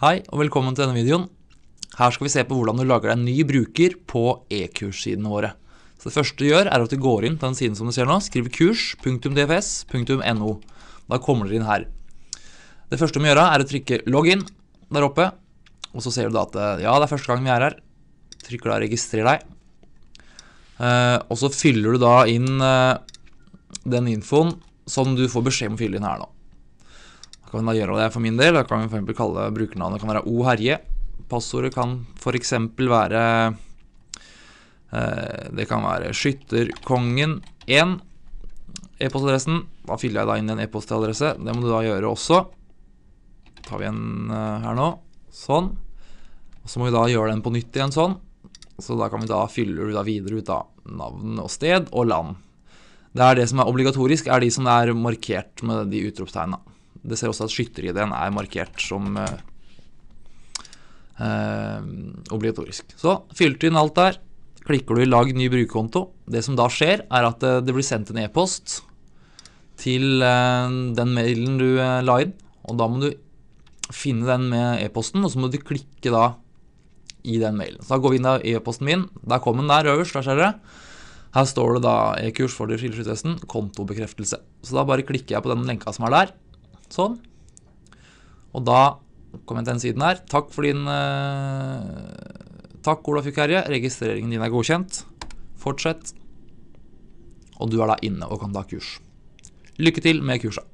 Hei og velkommen til denne videoen. Her skal vi se på hvordan du lager deg en ny bruker på e-kurssidene våre. Så det første du gjør er at du går inn på den siden som du ser nå, skriver kurs.dfs.no. Da kommer dere inn her. Det første du må gjøre er å trykke login der oppe, og så ser du da at ja, det er første gang vi er her. Trykker da registrer deg. Eh, og så fyller du da inn eh, den infoen som du får beskjed om å fylle inn her nå. Kan vi da gjøre det for min del. Da kan vi eksempel kalle brukernavnet kan være O Herje. Passordet kan eksempel være eh, Det kan være Skytterkongen1. E-postadressen. Da fyller jeg da inn en e-postadresse. Det må du da gjøre også. Da tar vi en eh, her nå. Sånn. Så må vi da gjøre den på nytt igjen sånn. Så da kan vi da fyller du da videre ut da navn og sted og land. Det er det som er obligatorisk, er de som er markert med de utropstegnene. Det ser også at skytterideen er markert som eh, eh, obligatorisk. Så fylte inn alt der. Klikker du i 'lag ny brukerkonto'. Det som da skjer, er at eh, det blir sendt en e-post til eh, den mailen du la inn. Og da må du finne den med e-posten, og så må du klikke da i den mailen. Så da går vi inn i e-posten min. Der kom den der øverst, der ser dere. Her står det da e-kurs for det skilleskyttesten, kontobekreftelse. Så da bare klikker jeg på den lenka som er der. Sånn. Og da kom jeg til den siden her. Takk for din eh, Takk, Olaf Jukerje. Registreringen din er godkjent. Fortsett. Og du er da inne og kan ta kurs. Lykke til med kurset.